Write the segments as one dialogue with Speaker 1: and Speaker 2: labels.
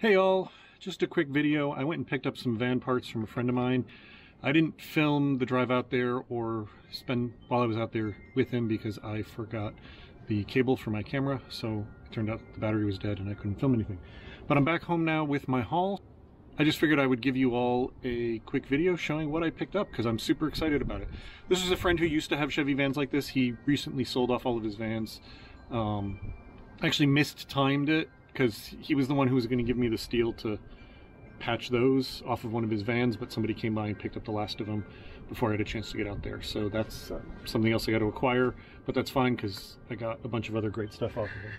Speaker 1: Hey all, just a quick video. I went and picked up some van parts from a friend of mine. I didn't film the drive out there or spend while I was out there with him because I forgot the cable for my camera, so it turned out the battery was dead and I couldn't film anything. But I'm back home now with my haul. I just figured I would give you all a quick video showing what I picked up because I'm super excited about it. This is a friend who used to have Chevy vans like this. He recently sold off all of his vans. Um, actually missed timed it because he was the one who was going to give me the steel to patch those off of one of his vans, but somebody came by and picked up the last of them before I had a chance to get out there. So that's uh, something else I got to acquire, but that's fine because I got a bunch of other great stuff off of him.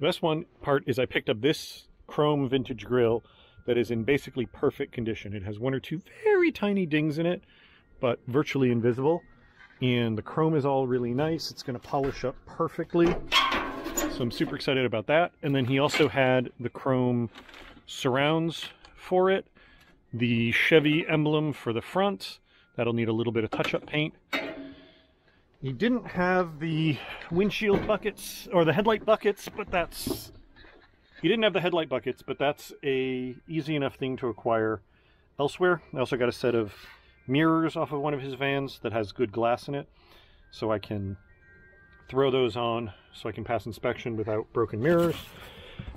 Speaker 1: The best one part is I picked up this chrome vintage grill that is in basically perfect condition. It has one or two very tiny dings in it, but virtually invisible. And the chrome is all really nice. It's going to polish up perfectly. So I'm super excited about that. And then he also had the chrome surrounds for it, the Chevy emblem for the front. That'll need a little bit of touch-up paint. He didn't have the windshield buckets or the headlight buckets, but that's he didn't have the headlight buckets, but that's a easy enough thing to acquire elsewhere. I also got a set of mirrors off of one of his vans that has good glass in it, so I can throw those on so I can pass inspection without broken mirrors.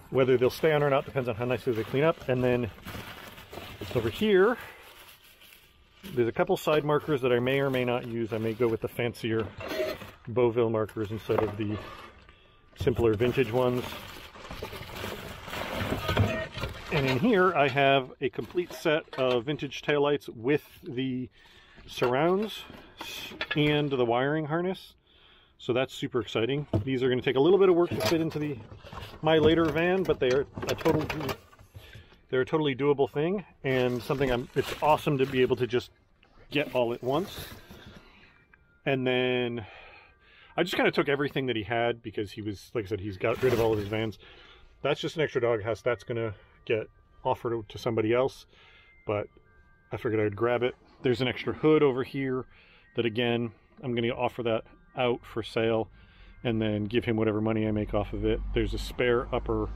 Speaker 1: Whether they'll stay on or not depends on how nicely they clean up. And then over here, there's a couple side markers that I may or may not use. I may go with the fancier Boville markers instead of the simpler vintage ones. And in here I have a complete set of vintage taillights with the surrounds and the wiring harness. So that's super exciting. These are going to take a little bit of work to fit into the my later van, but they are a total they're a totally doable thing and something I'm it's awesome to be able to just get all at once. And then I just kind of took everything that he had because he was like I said he's got rid of all of his vans. That's just an extra doghouse that's going to get offered to somebody else, but I figured I'd grab it. There's an extra hood over here that again I'm going to offer that out for sale and then give him whatever money I make off of it. There's a spare upper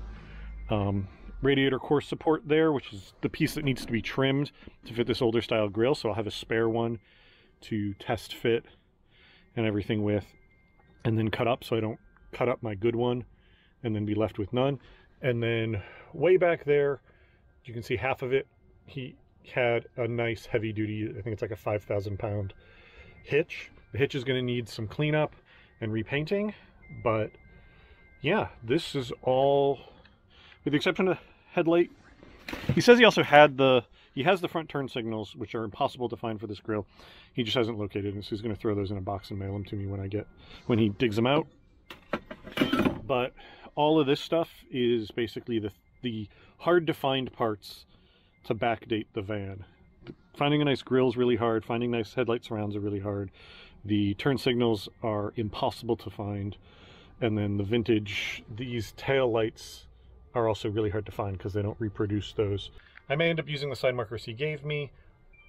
Speaker 1: um, radiator core support there, which is the piece that needs to be trimmed to fit this older style grill. So I'll have a spare one to test fit and everything with, and then cut up so I don't cut up my good one and then be left with none. And then way back there, you can see half of it. He had a nice heavy duty, I think it's like a 5,000 pound hitch the hitch is going to need some cleanup and repainting, but yeah, this is all, with the exception of headlight. He says he also had the, he has the front turn signals, which are impossible to find for this grill. He just hasn't located them, so he's going to throw those in a box and mail them to me when I get, when he digs them out. But all of this stuff is basically the, the hard to find parts to backdate the van. Finding a nice grill is really hard. Finding nice headlight surrounds are really hard. The turn signals are impossible to find. And then the vintage, these tail lights are also really hard to find because they don't reproduce those. I may end up using the side markers he gave me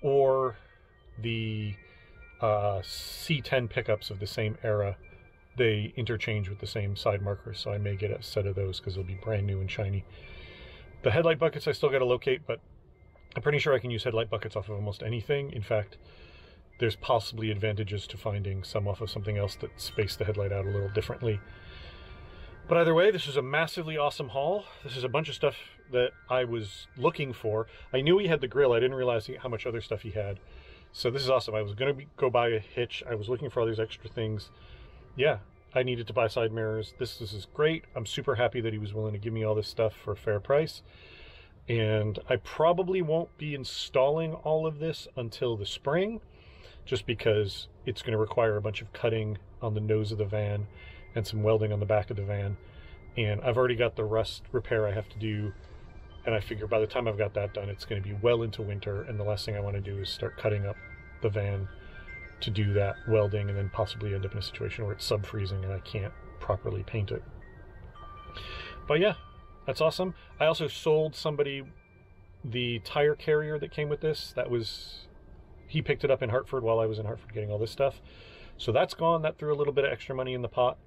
Speaker 1: or the uh, C10 pickups of the same era. They interchange with the same side markers, so I may get a set of those because they'll be brand new and shiny. The headlight buckets I still got to locate, but I'm pretty sure I can use headlight buckets off of almost anything. In fact, there's possibly advantages to finding some off of something else that space the headlight out a little differently. But either way, this is a massively awesome haul. This is a bunch of stuff that I was looking for. I knew he had the grill. I didn't realize how much other stuff he had. So this is awesome. I was going to go buy a hitch. I was looking for all these extra things. Yeah, I needed to buy side mirrors. This, this is great. I'm super happy that he was willing to give me all this stuff for a fair price. And I probably won't be installing all of this until the spring just because it's going to require a bunch of cutting on the nose of the van and some welding on the back of the van. And I've already got the rust repair I have to do. And I figure by the time I've got that done, it's going to be well into winter. And the last thing I want to do is start cutting up the van to do that welding and then possibly end up in a situation where it's sub freezing and I can't properly paint it. But yeah, that's awesome. I also sold somebody the tire carrier that came with this. That was he picked it up in Hartford while I was in Hartford getting all this stuff. So that's gone. That threw a little bit of extra money in the pot.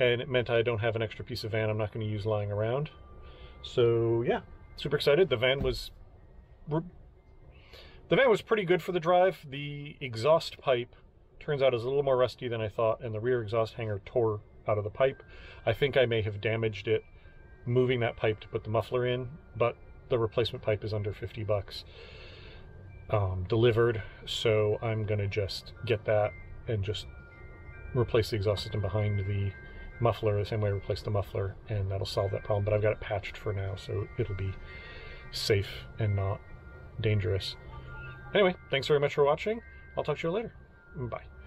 Speaker 1: And it meant I don't have an extra piece of van I'm not going to use lying around. So yeah, super excited. The van was the van was pretty good for the drive. The exhaust pipe turns out is a little more rusty than I thought, and the rear exhaust hanger tore out of the pipe. I think I may have damaged it moving that pipe to put the muffler in, but the replacement pipe is under 50 bucks um, delivered, so I'm gonna just get that and just replace the exhaust system behind the muffler the same way I replaced the muffler, and that'll solve that problem. But I've got it patched for now, so it'll be safe and not dangerous. Anyway, thanks very much for watching. I'll talk to you later. Bye.